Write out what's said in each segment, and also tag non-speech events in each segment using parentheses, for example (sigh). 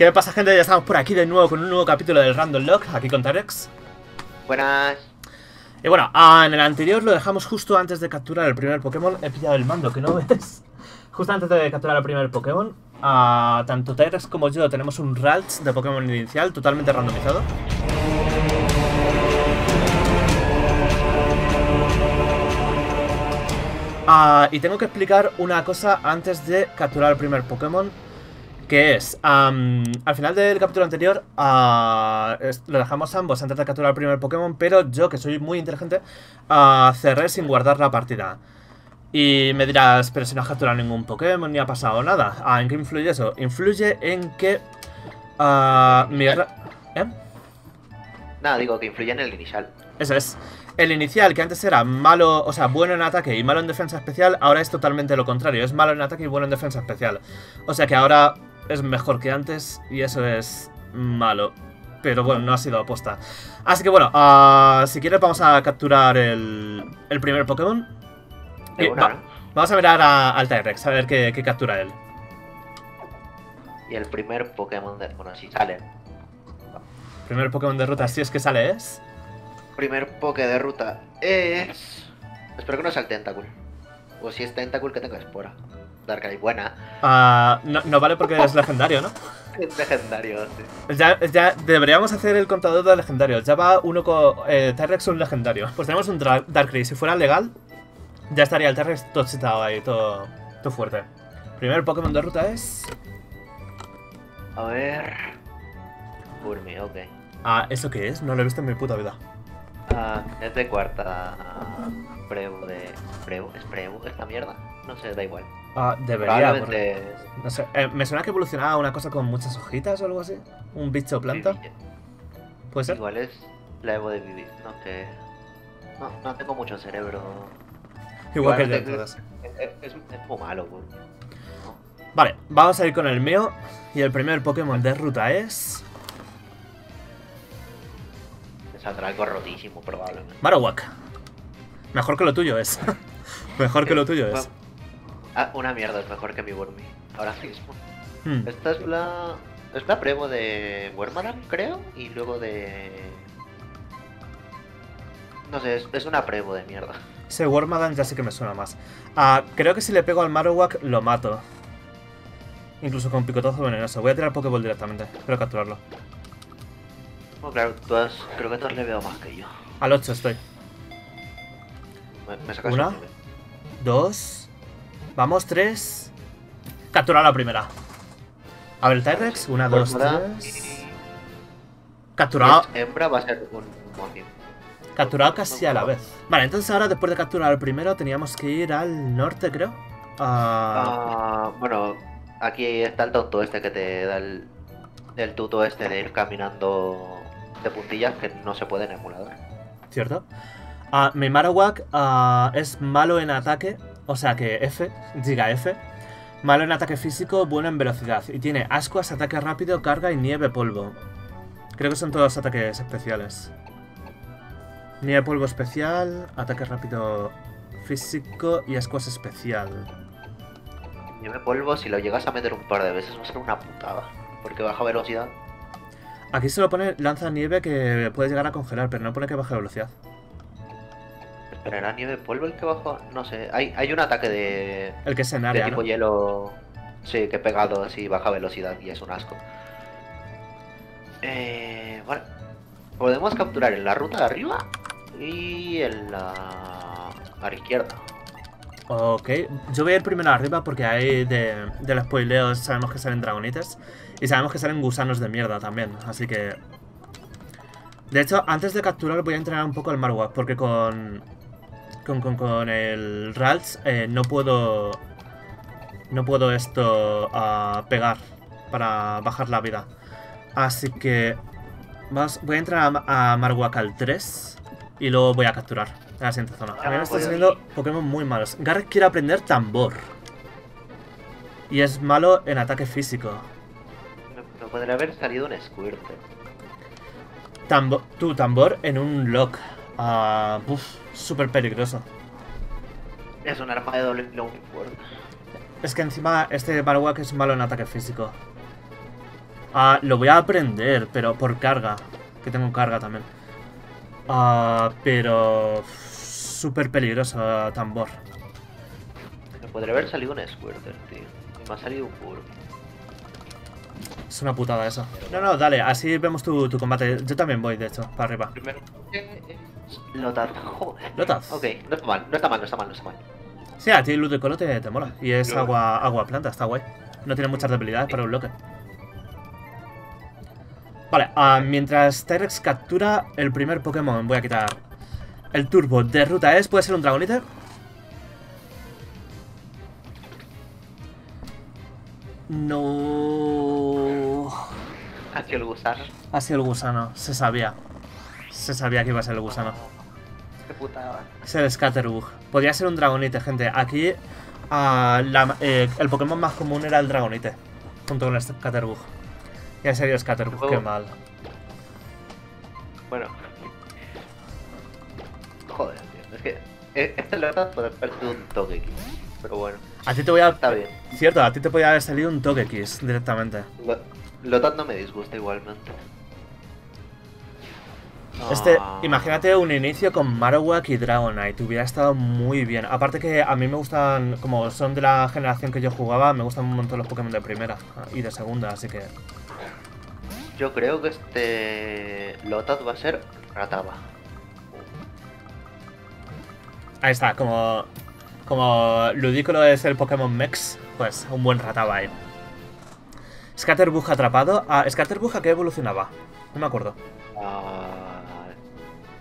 ¿Qué pasa, gente? Ya estamos por aquí de nuevo con un nuevo capítulo del Random Lock, aquí con Tarex. Buenas. Y bueno, ah, en el anterior lo dejamos justo antes de capturar el primer Pokémon. He pillado el mando, que no ves. Justo antes de capturar el primer Pokémon, ah, tanto Tarex como yo tenemos un Ralts de Pokémon inicial totalmente randomizado. Ah, y tengo que explicar una cosa antes de capturar el primer Pokémon. Que es, al final del capítulo anterior, ah, es- lo dejamos ambos antes de capturar el primer Pokémon, pero yo, que soy muy inteligente, ah, cerré sin guardar la partida. Y me dirás, pero si no has capturado ningún Pokémon ni ha pasado nada. Ah, ¿En qué influye eso? Influye en que... ah, mi ra- ¿Eh? Nada, digo que influye en el inicial. Eso es. El inicial, que antes era malo, o sea, bueno en ataque y malo en defensa especial, ahora es totalmente lo contrario. Es malo en ataque y bueno en defensa especial. O sea que ahora es mejor que antes y eso es malo. Pero bueno, no ha sido aposta. Así que bueno, ah, si quieres vamos a capturar el, el primer Pokémon. Y va- ¿no? Vamos a mirar a- al Tyrex, a ver qué, qué captura él. Y el primer Pokémon de. Bueno, si sale. Primer Pokémon de ruta, si es que sale, es... Primer Poké de ruta es. Espero que no sea el Tentacool. O si es Tentacool, que tenga espora. Darkrai, buena. ah, no, no vale porque es legendario, ¿no? (laughs) Es legendario, sí. Ya, ya deberíamos hacer el contador de legendarios. Ya va uno con eh, T-Rex un legendario. Pues tenemos un Darkrai. Si fuera legal, ya estaría el T-Rex todo chetado ahí, todo, todo fuerte. Primer Pokémon de ruta es. A ver. Burmy, ok. Ah, ¿eso qué es? No lo he visto en mi puta vida. Ah, es de cuarta. Prevo de. Prevo, ¿es Prevo esta mierda? No sé, da igual. Ah, debería. porque- no sé, eh, me suena que evolucionaba una cosa con muchas hojitas o algo así. Un bicho planta. ¿Puede ser? Igual es la Evo de vivir, no que. No, no tengo mucho cerebro. Igual que el de todas. Es, es, es muy malo, güey. Vale, vamos a ir con el mío. Y el primer Pokémon de ruta es. Me saldrá algo rotísimo, probablemente. Marowak. Mejor que lo tuyo es. (laughs) Mejor que lo tuyo es. Ah, una mierda, es mejor que mi Burmy. Ahora mismo. Hmm. Esta es la. Es la prevo de Wormadam, creo. Y luego de. No sé, es, es una prevo de mierda. Ese Wormadan ya sí que me suena más. Ah, creo que si le pego al Marowak lo mato. Incluso con picotazo venenoso. Voy a tirar Pokéball directamente. Espero capturarlo. Bueno, claro, tú has, creo que tú has leveado más que yo. Al 8 estoy. Me, sacas Una. Dos. Vamos, tres. Capturar la primera. A ver, el Tyrex. Una, dos, tres. Capturado. hembra va a ser un. Capturado casi a la vez. Vale, entonces ahora después de capturar el primero teníamos que ir al norte, creo. Ah, bueno, aquí está el tonto este que te da el, el tuto este de ir caminando de puntillas que no se puede en emulador. ¿Cierto? Ah, mi Marowak ah, es malo en ataque, o sea que F, diga F. Malo en ataque físico, bueno en velocidad. Y tiene ascuas, ataque rápido, carga y nieve polvo. Creo que son todos ataques especiales. Nieve polvo especial, ataque rápido físico y ascuas especial. Nieve polvo, si lo llegas a meter un par de veces va a ser una putada. Porque baja velocidad. Aquí solo pone lanza nieve que puede llegar a congelar, pero no pone que baje velocidad. Pero era nieve polvo el que bajó. No sé. Hay, hay un ataque de, El que es en de área, tipo ¿no? hielo. Sí, que pegado así baja velocidad y es un asco. Eh, bueno. Podemos capturar en la ruta de arriba y en la. a la izquierda. Ok, yo voy a ir primero arriba porque ahí de, de los spoileos sabemos que salen dragonites y sabemos que salen gusanos de mierda también, así que... De hecho, antes de capturar voy a entrenar un poco el Marowak porque con... Con, con, con el Ralts eh, no puedo... No puedo esto ah, pegar para bajar la vida. Así que... Vamos, voy a entrenar a, a Marowak al 3 y luego voy a capturar en la siguiente zona. A mí me están a- saliendo Pokémon muy malos. Garrett quiere aprender tambor. Y es malo en ataque físico. Me podría haber salido un Squirtle. Tambo tu tambor en un lock. Ah, uf, súper peligroso. Es un arma de doble filo. Es que encima este Marowak es malo en ataque físico. Ah, lo voy a aprender, pero por carga. Que tengo carga también. Ah, pero... Súper peligroso, tambor. Me podría haber salido un Squirtle, tío. Me ha salido un Burp. Es una putada eso. No, no, dale, así vemos tu, tu combate. Yo también voy, de hecho, para arriba. Primero. Joder. Lotad. Ok, no está mal, no está mal, no está mal, no está mal. Sí, a ti el loot de te, te mola. Y es agua, agua planta, está guay. No tiene muchas debilidades para un bloque. Vale, ah, mientras Tyrex captura el primer Pokémon, voy a quitar el turbo de ruta es. ¿Puede ser un Dragonite? No. Aquí el gusano. Ha sido el gusano, se sabía. Se sabía que iba a ser el gusano. Qué putada. Es el Scatterbug. Podría ser un Dragonite, gente. Aquí ah, la- eh, el Pokémon más común era el Dragonite. Junto con el Scatterbug. Y ha salido el Scatterbug, qué mal. Bueno. Joder, tío. Es que eh, este puede haber sido un Togekiss. Pero bueno, A ti te voy a... está bien. Cierto, a ti te podía haber salido un Togekiss directamente. Lo- Lotad no me disgusta igualmente. Este, Ah, imagínate un inicio con Marowak y Dragonite, hubiera estado muy bien. Aparte que a mí me gustan, como son de la generación que yo jugaba, me gustan un montón los Pokémon de primera y de segunda, así que... Yo creo que este Lotad va a ser Rataba. Ahí está, como, como Ludículo es el Pokémon Mex, pues un buen rataba ahí. Scatterbug atrapado. Ah, Scatterbug a qué evolucionaba? No me acuerdo. Ah,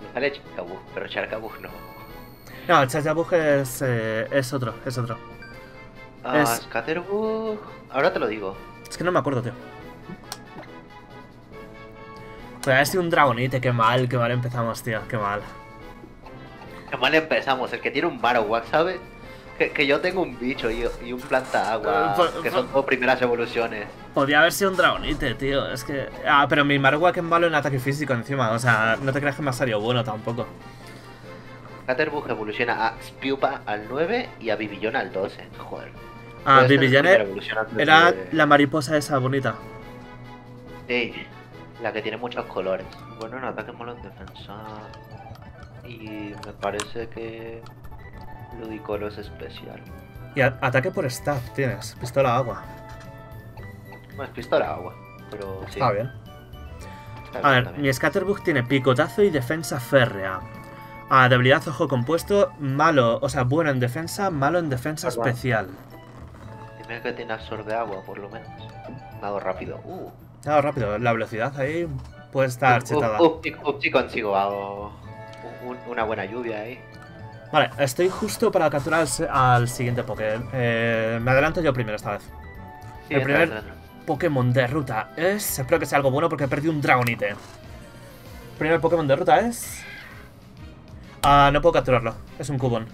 me sale Charcabug, pero Charcabug no. No, Chachabug es, eh, es otro, es otro. Ah, Es- Scatterbug. Ahora te lo digo. Es que no me acuerdo, tío. Pero ha sido un Dragonite, qué mal, qué mal empezamos, tío, qué mal. Qué mal empezamos. El que tiene un Marowak, ¿sabes? Que, que yo tengo un bicho y, y un planta agua, Eh, por- que son dos primeras evoluciones. Podría haber sido un Dragonite, tío, es que... Ah, pero mi Marowak es malo en ataque físico encima, o sea, no te creas que me ha salido bueno tampoco. Scatterbug evoluciona a Spiupa al 9 y a Bibillón al 12. Joder. Ah, evolución antes era de- la mariposa esa bonita. Sí, la que tiene muchos colores. Bueno, en ataque malo en defensa. Y me parece que Ludicolo es especial. Y ataque por staff tienes, pistola agua. No es pistola agua, pero sí. Está bien. está A ver, también. mi Scatterbug tiene picotazo y defensa férrea. A debilidad ojo compuesto, malo, o sea, bueno en defensa, malo en defensa especial. Dime que tiene absorbe agua, por lo menos. Nado rápido. Uh. Nada, rápido, la velocidad ahí puede estar chetada. up, up, up, sí consigo algo. Una buena lluvia ahí. Vale, estoy justo para capturar al, siguiente Pokémon. Eh, me adelanto yo primero esta vez. Sí, El primer-. Pokémon de ruta es... Espero que sea algo bueno porque he perdido un Dragonite. Primer Pokémon de ruta es... Ah, no puedo capturarlo. Es un Cubone.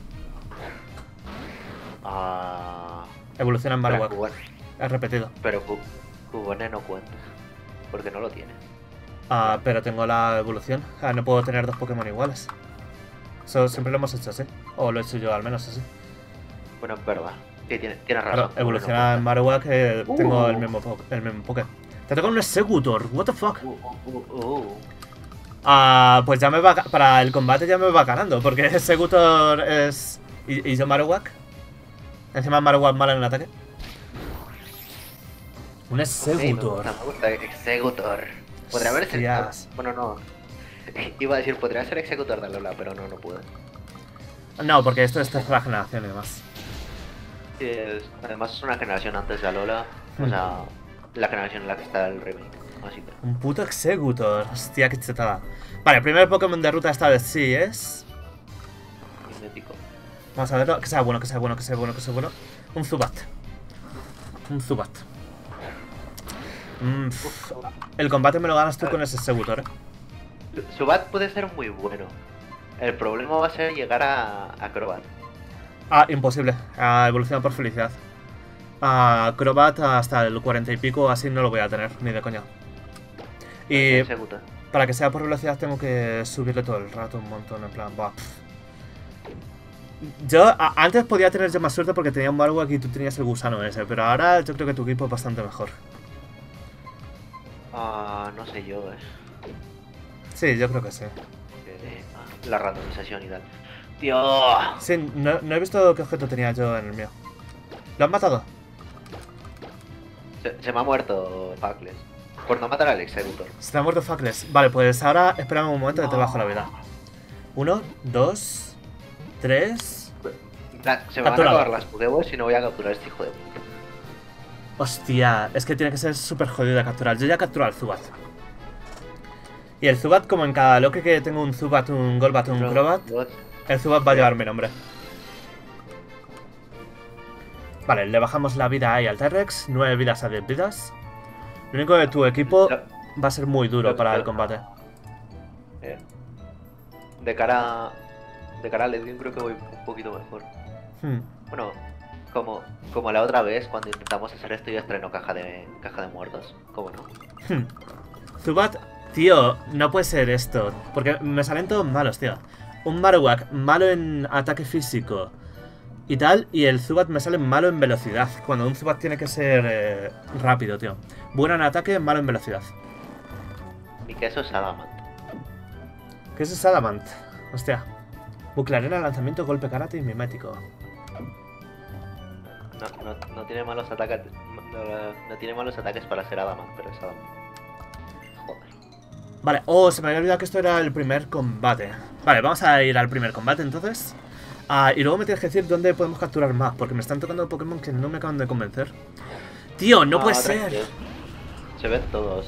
Ah. Evoluciona en Marowak. Es repetido. Pero Cu- Cubone no cuenta. Porque no lo tiene. Ah, pero tengo la evolución. Ah, no puedo tener dos Pokémon iguales. Eso siempre lo hemos hecho así. O lo he hecho yo al menos así. Bueno, es verdad. Sí, tiene- tienes razón. Claro, en. Marowak que Uh. tengo el mismo, el mismo Poké. Te toca un Executor. What the fuck? Uh, uh, uh, uh. Ah, pues ya me va... Para el combate ya me va ganando. Porque Executor es... ¿Y, y yo Marowak? Encima Marowak mal en el ataque. Un Sí, me Executor. gusta, me gusta. Executor. Podría haber sido. Bueno, no. (laughs) Iba a decir, podría ser Executor de Lola, pero no, no pude. No, porque esto es tercera generación y demás. Sí, es- además es una generación antes de Alola. O Hmm. sea, la generación en la que está el remake. Así que. Un puto Executor. Hostia, qué chetada. Vale, primer Pokémon de ruta esta vez sí es... Mimético. Vamos a verlo. Que sea bueno, que sea bueno, que sea bueno, que sea bueno. Un Zubat. Un Zubat. Mm, el combate me lo ganas tú con ese Executor, eh. Su- Subat puede ser muy bueno. El problema va a ser llegar a Acrobat. Ah, imposible. Ah, evoluciona por felicidad. Ah, Acrobat hasta el 40 y pico, así no lo voy a tener, ni de coña. Y Executor. para que sea por velocidad tengo que subirle todo el rato un montón, en plan, buah. Yo a- antes podía tener yo más suerte porque tenía un Marowak y tú tenías el gusano ese, pero ahora yo creo que tu equipo es bastante mejor. Ah, no sé yo, eh. Sí, yo creo que sí. Ah, la randomización y tal. Tío. Sí, no, no he visto qué objeto tenía yo en el mío. ¿Lo han matado? Se, se me ha muerto Facles. Por no matar al Executor. Se te ha muerto Facles. Vale, pues ahora espérame un momento que te bajo la vida. Uno, dos, tres. Se me Capturado. van a acabar las Pokéballs y no voy a capturar a este hijo de puta. Hostia, es que tiene que ser súper jodido de capturar. Yo ya capturo al Zubat. Y el Zubat, como en cada loque que tengo un Zubat, un Golbat, un Crobat, el Zubat va a llevar mi nombre. Vale, le bajamos la vida ahí al T-Rex, 9 vidas a 10 vidas. Lo único que tu equipo va a ser muy duro para el combate. eh, De cara. De cara al Edwin creo que voy un poquito mejor. Hmm. Bueno, como, como la otra vez cuando intentamos hacer esto y estreno caja de caja de muertos. ¿Cómo no? Hmm. Zubat, tío, no puede ser esto. Porque me salen todos malos, tío. Un Marowak malo en ataque físico y tal. Y el Zubat me sale malo en velocidad. Cuando un Zubat tiene que ser eh, rápido, tío. Bueno en ataque, malo en velocidad. Mi queso es Adamant. ¿Qué es Salamant? Hostia. Bucle arena, lanzamiento, golpe karate y mimético. No, no, no tiene malos ataques. No, no tiene malos ataques para ser Adamant, pero es Adamant. Vale, oh, se me había olvidado que esto era el primer combate. Vale, vamos a ir al primer combate entonces. Ah, y luego me tienes que decir dónde podemos capturar más, porque me están tocando Pokémon que no me acaban de convencer. Tío, no Ah, puede ser. Se ven todos.